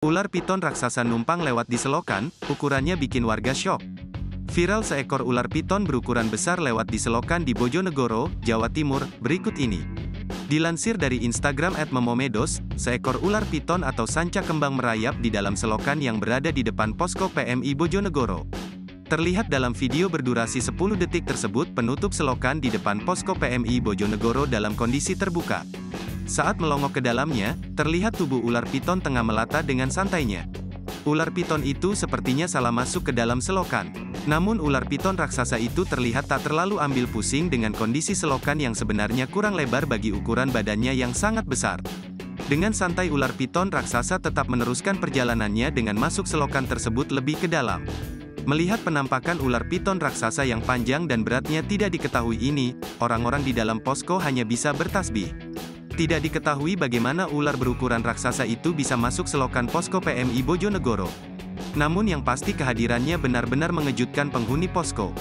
Ular piton raksasa numpang lewat di selokan, ukurannya bikin warga syok. Viral seekor ular piton berukuran besar lewat di selokan di Bojonegoro, Jawa Timur, berikut ini. Dilansir dari Instagram @memomedos, seekor ular piton atau sanca kembang merayap di dalam selokan yang berada di depan posko PMI Bojonegoro. Terlihat dalam video berdurasi 10 detik tersebut penutup selokan di depan posko PMI Bojonegoro dalam kondisi terbuka. Saat melongok ke dalamnya, terlihat tubuh ular piton tengah melata dengan santainya. Ular piton itu sepertinya salah masuk ke dalam selokan. Namun ular piton raksasa itu terlihat tak terlalu ambil pusing dengan kondisi selokan yang sebenarnya kurang lebar bagi ukuran badannya yang sangat besar. Dengan santai ular piton raksasa tetap meneruskan perjalanannya dengan masuk selokan tersebut lebih ke dalam. Melihat penampakan ular piton raksasa yang panjang dan beratnya tidak diketahui ini, orang-orang di dalam posko hanya bisa bertasbih. Tidak diketahui bagaimana ular berukuran raksasa itu bisa masuk selokan posko PMI Bojonegoro. Namun yang pasti kehadirannya benar-benar mengejutkan penghuni posko.